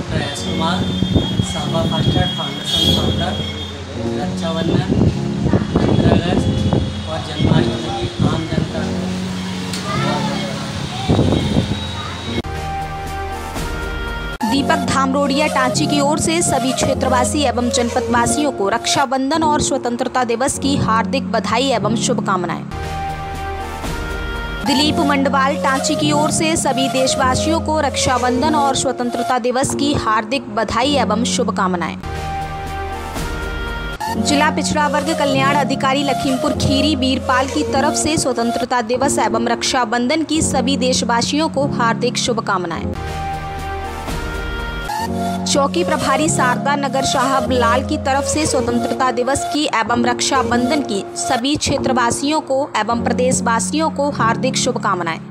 राज कुमार साबा foundation founder, Rakshabandhan पंद्रह अगस्त और जन्माष्टमी की आम जनता दीपक धामरोडिया टांची की ओर से सभी क्षेत्रवासी एवं जनपदवासियों को रक्षाबंधन और स्वतंत्रता दिवस की हार्दिक बधाई एवं शुभकामनाएँ। दिलीप मंडवाल टांची की ओर से सभी देशवासियों को रक्षाबंधन और स्वतंत्रता दिवस की हार्दिक बधाई एवं शुभकामनाएँ। जिला पिछड़ा वर्ग कल्याण अधिकारी लखीमपुर खीरी बीरपाल की तरफ़ से स्वतंत्रता दिवस एवं रक्षाबंधन की सभी देशवासियों को हार्दिक शुभकामनाएँ। चौकी प्रभारी शारदा नगर साहब लाल की तरफ़ से स्वतंत्रता दिवस की एवं रक्षाबंधन की सभी क्षेत्रवासियों को एवं प्रदेशवासियों को हार्दिक शुभकामनाएँ।